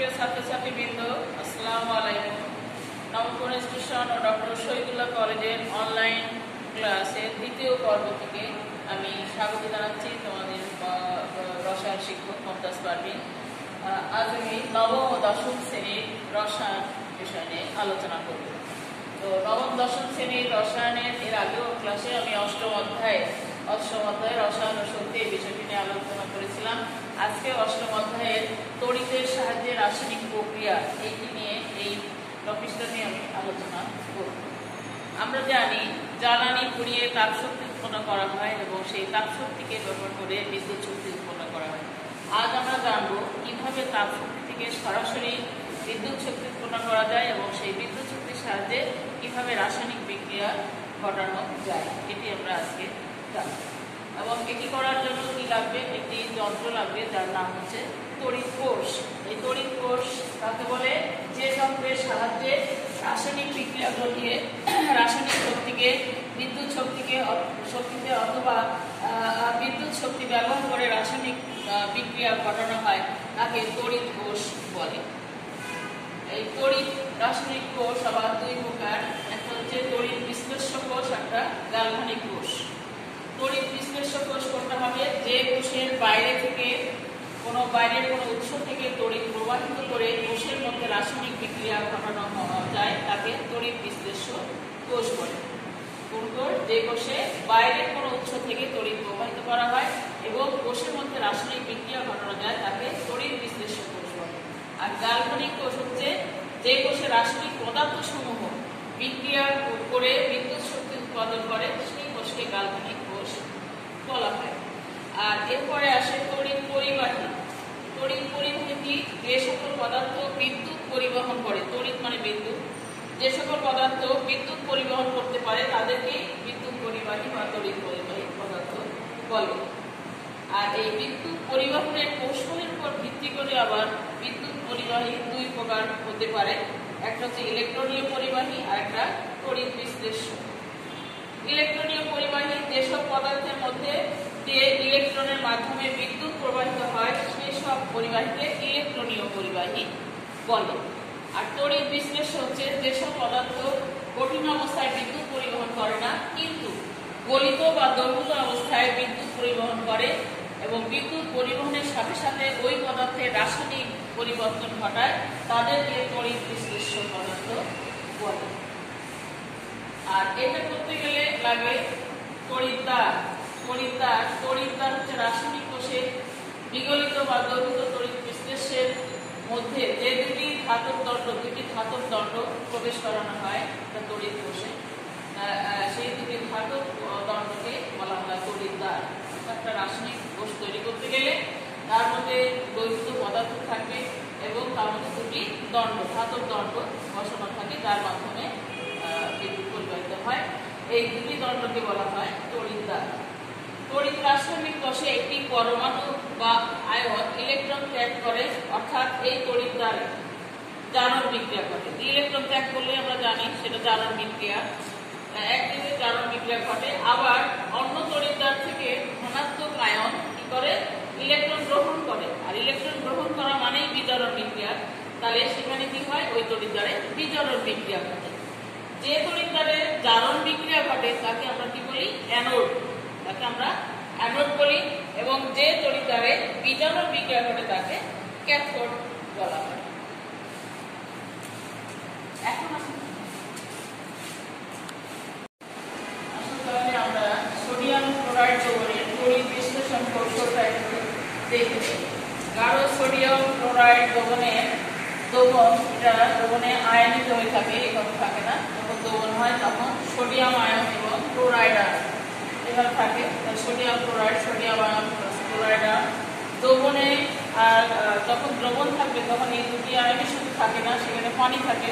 সুপ্রিয় ছাত্রছাত্রীবৃন্দ, আসসালামু আলাইকুম। নবপুর স্টেশন ও ডক্টর শহীদুল্লাহ কলেজের অনলাইন ক্লাসের দ্বিতীয় পর্ব থেকে আমি স্বাগত জানাচ্ছি তোমাদের রসায়ন শিক্ষক মমতাজ পারভিন। আজ আমি নবম ও দশম শ্রেণির রসায়ন বিষয় নিয়ে আলোচনা করব। তো নবম, দশম শ্রেণির রসায়নের এর আগেও ক্লাসে আমি অষ্টম অধ্যায়ে অষ্টম অধ্যায়ে রসায়ন ও শক্তি এই বিষয়টি নিয়ে আলোচনা করেছিলাম আজকে অষ্টম অধ্যায়ের তড়িতের সাহায্যে রাসায়নিক প্রক্রিয়া এইটি নিয়ে এই টপিকটা নিয়ে আমি আলোচনা করব। আমরা জানি, জ্বালানি পুড়িয়ে তাপশক্তি উৎপন্ন করা হয় এবং সেই তাপশক্তিকে ব্যবহার করে বিদ্যুৎ শক্তি উৎপন্ন করা হয়। আজ আমরা জানব কীভাবে তাপশক্তি থেকে সরাসরি বিদ্যুৎ শক্তি উৎপন্ন করা যায় এবং সেই বিদ্যুৎ শক্তির সাহায্যে কীভাবে রাসায়নিক বিক্রিয়া ঘটানো যায়, এটি আমরা আজকে জানব। এবং এটি করার জন্য কি লাগবে? একটি যন্ত্র লাগবে যার নাম হচ্ছে তড়িৎ কোষ। এই তড়িৎ কোষ তাকে বলে? যে যন্ত্রের সাহায্যে রাসায়নিক বিক্রিয়া ঘটিয়ে রাসায়নিক শক্তিকে, বিদ্যুৎ শক্তিকে শক্তিতে অথবা বিদ্যুৎ শক্তি ব্যবহার করে রাসায়নিক বিক্রিয়া ঘটানো হয়, তাকে তড়িৎ কোষ বলে। এই তড়িৎ, রাসায়নিক কোষ আবার দুই প্রকার। একটা হচ্ছে তড়িৎ বিশ্লেষ্য কোষ, একটা গালভানিক কোষ। তড়িৎ বিশ্লেষ্য কোষ করতে হবে। যে কোষের বাইরে থেকে কোনো, বাইরের কোনো উৎস থেকে তড়িৎ প্রবাহিত করে কোষের মধ্যে রাসায়নিক বিক্রিয়া ঘটানো যায়, তাকে তড়িৎ বিশ্লেষ্য কোষ বলে। যে কোষে বাইরের কোনো উৎস থেকে তড়িৎ প্রবাহিত করা হয় এবং কোষের মধ্যে রাসায়নিক বিক্রিয়া ঘটানো যায়, তাকে তড়িৎ বিশ্লেষ্য কোষ বলে। আর গালভানিক কোষ হচ্ছে যে কোষে রাসায়নিক পদার্থ সমূহ বিক্রিয়া করে বিদ্যুৎ শক্তি উৎপাদন করে, সেই কোষকে গালভানিক কোষ বলা হয়। আর এরপরে আসে তড়িৎ পরিবাহী। তড়িৎ পরিবাহী যে সকল পদার্থ বিদ্যুৎ পরিবহন করে, তড়িৎ মানে বিদ্যুৎ। যে সকল পদার্থ বিদ্যুৎ পরিবহন করতে পারে, তাদেরকে বিদ্যুৎ পরিবাহী বা তড়িৎ পরিবাহী পদার্থ বলে। আর এই বিদ্যুৎ পরিবহনের কৌশলের উপর ভিত্তি করে আবার বিদ্যুৎ পরিবাহী দুই প্রকার হতে পারে। একটা হচ্ছে ইলেকট্রনীয় পরিবাহী আর একটা তড়িৎ বিশ্লেষ্য ইলেকট্রনীয় পরিবাহী যেসব পদার্থের মধ্যে দিয়ে ইলেকট্রনের মাধ্যমে বিদ্যুৎ প্রবাহিত হয় সেই সব পরিবাহীকে ইলেকট্রনীয় পরিবাহী বলে। আর তড়িৎ বিশ্লেষ্য হচ্ছে যেসব পদার্থ কঠিন অবস্থায় বিদ্যুৎ পরিবহন করে না, কিন্তু গলিত বা দ্রবীভূত অবস্থায় বিদ্যুৎ পরিবহন করে এবং বিদ্যুৎ পরিবহনের সাথে সাথে ওই পদার্থের রাসায়নিক পরিবর্তন ঘটায়, তাদেরকে তড়িৎ বিশ্লেষ্য পদার্থ বলে। আর এটা করতে গেলে লাগে তড়িৎদ্বার তড়িৎদ্বার তড়িৎদ্বার হচ্ছে রাসায়নিক কোষে বিগলিত বা দ্রবীভূত তড়িৎ বিশ্লেষের মধ্যে যে দুটি ধাতব দণ্ড, দুটি ধাতব দণ্ড প্রবেশ করানো হয় তা তড়িৎ কোষে। সেই দুটি ধাতব দণ্ডকে বলা হয় তড়িৎদ্বার একটা রাসায়নিক কোষ তৈরি করতে গেলে তার মধ্যে দ্রবীভূত পদার্থ থাকবে এবং তার মধ্যে দুটি দণ্ড, ধাতব দণ্ড বসানো থাকে। যার মাধ্যমে হয়, এই দুটি দণ্ডকে বলা হয় তড়িৎদ্বার। তড়িৎ রাসায়নিক কোষে একটি পরমাণু বা আয়ন, ইলেকট্রন ত্যাগ করে, অর্থাৎ এই তড়িৎদ্বারে জারণ বিক্রিয়া ঘটে। ইলেকট্রন ত্যাগ করলে আমরা জানি? সেটা জারণ বিক্রিয়া। একদিকে জারণ বিক্রিয়া ঘটে, আবার অন্য তড়িৎদ্বার থেকে ধনাত্মক আয়ন কি করে? ইলেকট্রন গ্রহণ করে। আর ইলেকট্রন গ্রহণ করা মানেই বিজারণ বিক্রিয়া। তাহলে সেখানে কি হয়? ওই তড়িৎদ্বারে বিজারণ বিক্রিয়া ঘটে। যে তড়িৎদ্বারে জারণ বিক্রিয়া ঘটে, তাকে আমরা কি বলি? অ্যানোড তাকে আমরা অ্যানোড বলি এবং যে তড়িৎদ্বারে বিজারণ বিক্রিয়া ঘটে, তাকে ক্যাথোড বলা হয়। তড়িৎ আয়নিত হয়ে থাকে একক থাকে না। দ্রবণ হয়, তখন সোডিয়াম আয়ন এবং ক্লোরাইড আয়ন এভাবে থাকে। Sodium, chloride, sodium ion, chloride ion. দ্রবণে, আর যখন দ্রবণ থাকবে, তখন এই দুটি আয়নের শুধু থাকে না, সেখানে পানি থাকে।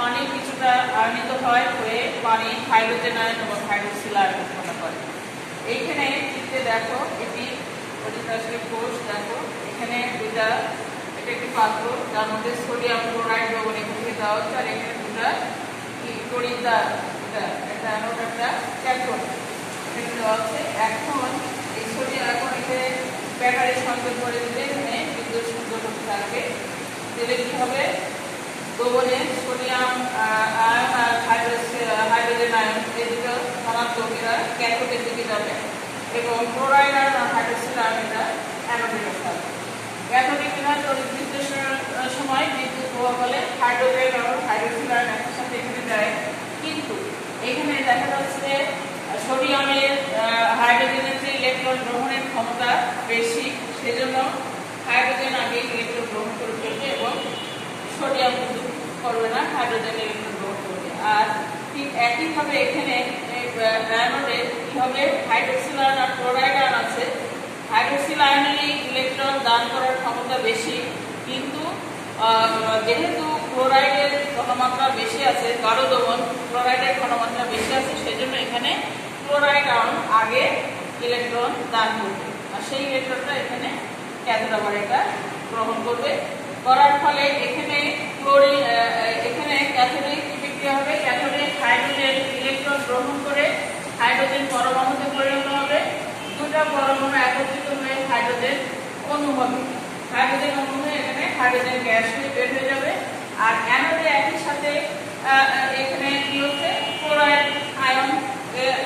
পানি কিছুটা আয়নিত হয় হয়ে পানি হাইড্রোজেন আয়ন এবং হাইড্রোক্সিল আয়ন উৎপন্ন করে। এইখানে চিত্রে দেখো, এটি পরিতাশ্রিক কোষ, দেখো, এখানে দুটা এটা একটি পাত্র, যার মধ্যে সোডিয়াম, ক্লোরাইড দ্রবণ এখানে দেওয়া হচ্ছে, আর এখানে দুটা কি তড়িৎদ্বার একটা অ্যানোড একটা ক্যাথোড এখানে দেওয়া এখন এই সোডিয়াম এখন এখানে ব্যাটারি সংযোগ করে দিলে এখানে বিদ্যুৎ সংযোগ হতে থাকবে। দিলে কি হবে? দ্রবণে সোডিয়াম আয়ন আর হাইড্রোজেন আয়ন এই দুটো ধনাত্মক এরা ক্যাথোডের দিকে যাবে এবং ক্লোরাইড আর হাইড্রোক্সিল আয়ন এটা অ্যানোডের থাকবে ক্যাথোডিক কিনার তড়িৎ সময় বিদ্যুৎ প্রভাব ফলে হাইড্রোজেন এবং হাইড্রোক্সিল আয়ন এখানে যায় কিন্তু এখানে দেখা যাচ্ছে, সোডিয়ামের হাইড্রোজেনের যে ইলেকট্রন গ্রহণের ক্ষমতা বেশি, সেজন্য হাইড্রোজেন আগে ইলেকট্রন গ্রহণ করে ফেলবে এবং সোডিয়াম কিন্তু করবে না হাইড্রোজেন ইলেকট্রন গ্রহণ করবে। আর ঠিক একইভাবে এখানে অ্যানোডে কি হবে হাইড্রোক্সিল আয়ন আর ক্লোরাইড আয়ন আছে হাইড্রোক্সিল আয়নেরই ইলেকট্রন দান করার ক্ষমতা বেশি, কিন্তু যেহেতু ক্লোরাইডের ঘনমাত্রা বেশি আছে গাঢ় দমন ক্লোরাইডের ঘনমাত্রা বেশি আছে, সেজন্য এখানে ক্লোরাইড আয়ন আগে ইলেকট্রন দান করবে। আর সেই ইলেকট্রনটা এখানে ক্যাথোড আবার এটা গ্রহণ করবে। করার ফলে এখানে ক্লোরিন এখানে ক্যাথোডে কি বিক্রিয়া হবে। ক্যাথোডে হাইড্রোজেন ইলেকট্রন গ্রহণ করে হাইড্রোজেন পরমাণুতে পরিণত হবে। দুটা পরমাণু একত্রিত হয়ে হাইড্রোজেন অণু হবে। হাইড্রোজেন অণু হয়ে এখানে হাইড্রোজেন গ্যাস হয়ে বের হয়ে যাবে। আর অ্যানোডে একই সাথে এখানে কি হচ্ছে ক্লোরাইড আয়ন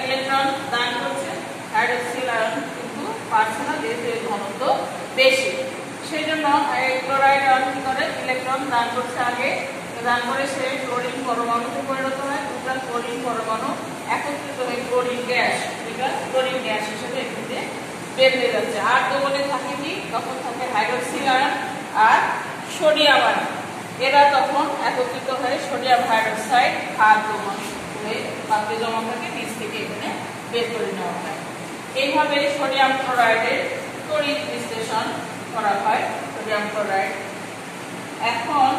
ইলেকট্রন দান করছে, হাইড্রোক্সিল আয়ন কিন্তু পারছে না যেহেতু এর ঘনত্ব বেশি। সেই জন্য ক্লোরাইড আয়ন কি করে? ইলেকট্রন দান করছে আগে, দান করে সে ক্লোরিন পরমাণুতে পরিণত হয় দুটা ক্লোরিন পরমাণু একত্রিত হয়ে ক্লোরিন গ্যাস এটা ক্লোরিন গ্যাস হিসেবে এখানে বের হয়ে যাচ্ছে। আর দ্রবণে থাকে কি? তখন থাকে হাইড্রোক্সিল আয়ন আর সোডিয়াম আয়ন। এরা তখন একত্রিত হয়ে সোডিয়াম হাইড্রোক্সাইড আর দ্রবণ হয়ে পাত্রে জমা থাকে নিচ থেকে এখানে বের করে নেওয়া হয়। এইভাবে সোডিয়াম ক্লোরাইডের তড়িৎ বিশ্লেষণ করা হয়, সোডিয়াম ক্লোরাইড। এখন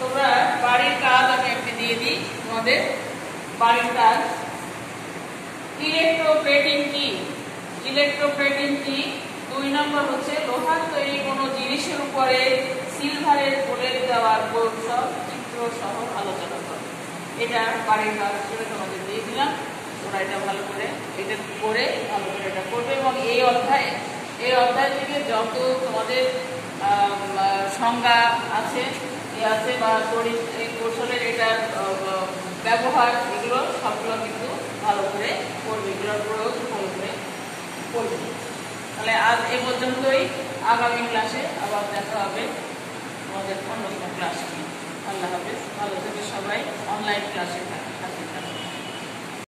তোমরা বাড়ির কাজ আমি একটি দিয়ে দিই তোমাদের। বাড়ির কাজ। ইলেকট্রোপ্লেটিং কি? ইলেকট্রোপ্লেটিং কি? দুই নম্বর হচ্ছে লোহার তৈরি কোনো জিনিসের উপরে সিলভারের প্রলেপ দেওয়ার কৌশল চিত্র সহ আলোচনা করো। এটা বাড়ির কাজ হিসেবে তোমাদের দিয়ে দিলাম। তোমরা এটা ভালো করে এটা করে ভালো করে এটা করবে এবং এই অধ্যায়ে এই অধ্যায় থেকে যত তোমাদের সংজ্ঞা আছে আছে বা এই কৌশলের এটার ব্যবহার, এগুলো সবগুলো কিন্তু ভালো করে করবে এগুলোর প্রয়োগ ভালো করে করবে? তাহলে আজ এ পর্যন্তই। আগামী ক্লাসে আবার দেখা হবে। আমাদের অন্য ক্লাস নিয়ে। আল্লাহ হাফেজ। ভালো থেকে সবাই। অনলাইন ক্লাসে থাকে।